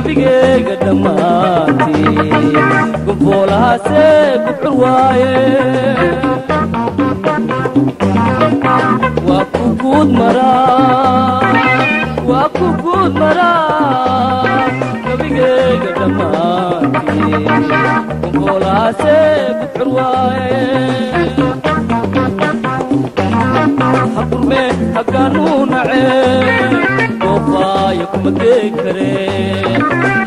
gabdhigeyga dhammaanti gobfoolahaase gubxur waaye waa ku guud maraa gabdhigeyga dhammaanti gobfoolahaase gubxur waaye hagurme hagaanu nace goofaayo kuma deeg karee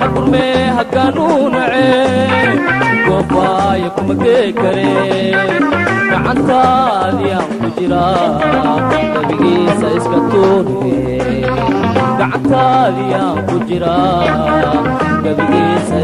حكمي هقانون عين قفاي قمقي كريم كعنتاد يا مجرا يا مجرا دبقي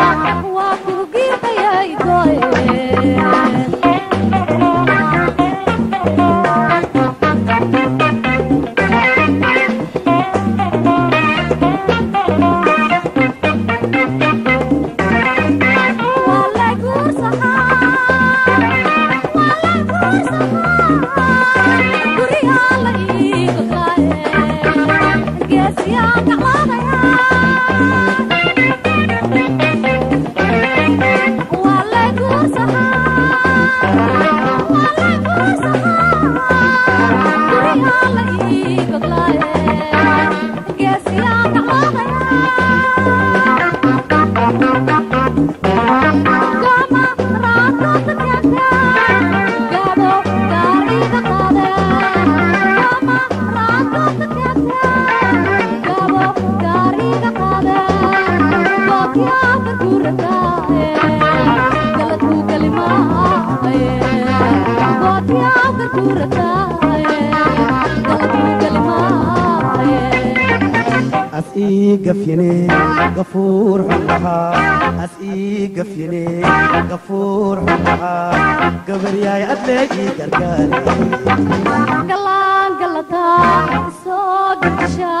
gafyine gafuur xunbahaa as ii gafyine gafuur xunbahaa gabaryaay adleegii gargaare galaan galataa soo gabashaa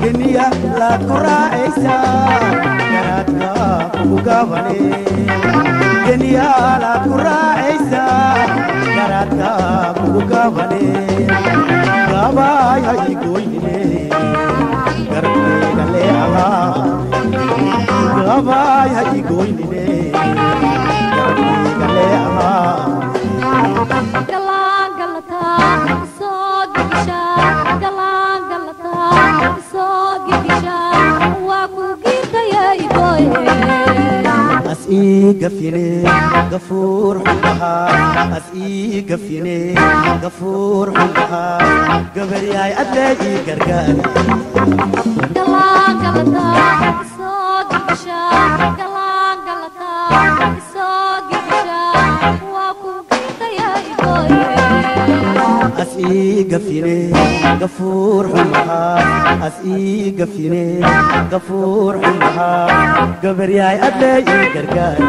geniya laad kuraaaysaa garaadka ugu gaabane geniya laad kuraaaysaa garaadka ugu gaabane gaabaaya igoynine garbeega leealaa gaabaaya igoynine garbeega leealaa قفيني غفور حبها اسئي قفيني غفور حبها قبر ياي ادلي قرقاني دواك بدار سوق بشار asgafine gafuur xumahaa as ii gafine gafuur xumahaa gabaryahay gargaar